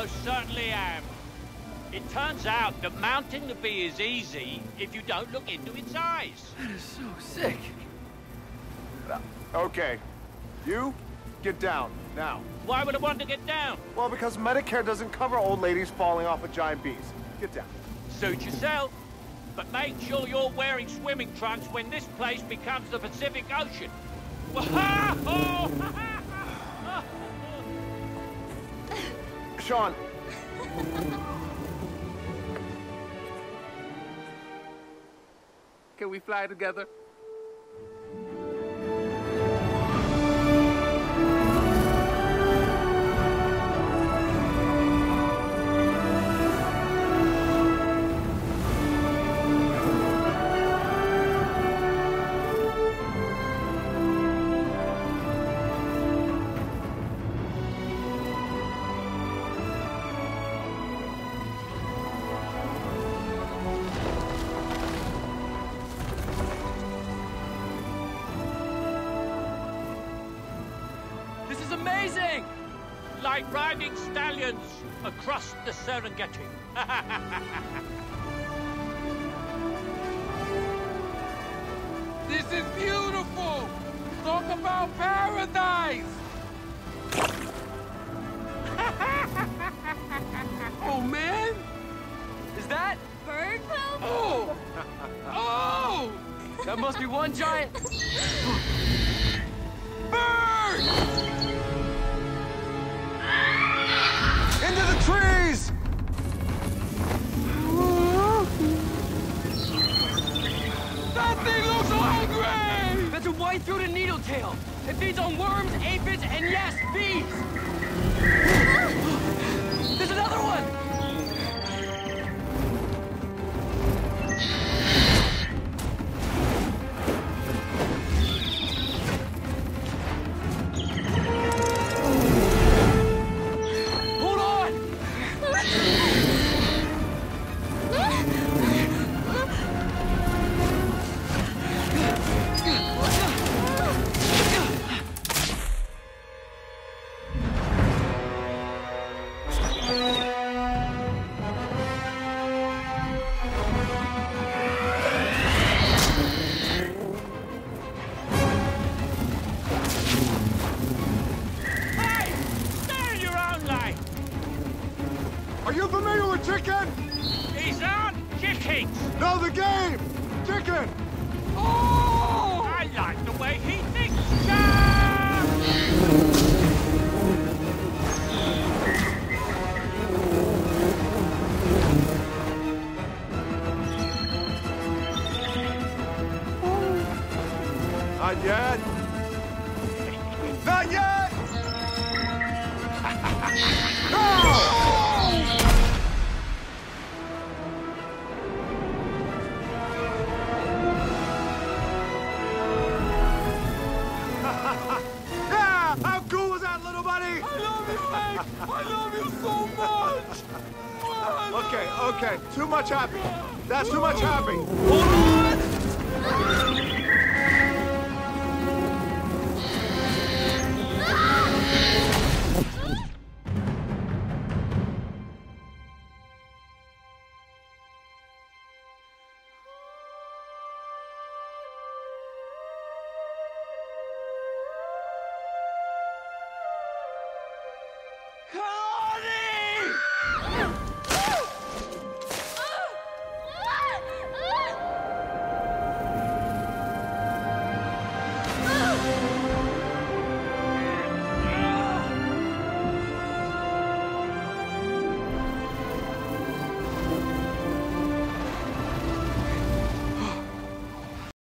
most certainly am. It turns out that mounting the bee is easy if you don't look into its eyes. That is so sick. Okay. You, get down, now. Why would I want to get down? Well, because Medicare doesn't cover old ladies falling off of giant bees. Get down. Suit yourself. But make sure you're wearing swimming trunks when this place becomes the Pacific Ocean. Sean. Can we fly together? Amazing! like riding stallions across the Serengeti. This is beautiful! Talk about paradise! oh, man! Is that? Bird poop? Oh! Oh! That must be one giant... Bird! A white-throated needletail. It feeds on worms, aphids, and yes, bees! There's another one! Are you familiar with chicken? These aren't chickens! No, the game! Chicken! Oh! I like the way he thinks, Sean! Not yet. Not yet! yeah! I love you, Hank! I love you so much! Okay, okay. Too much happy. That's too much happy. Hold on! Come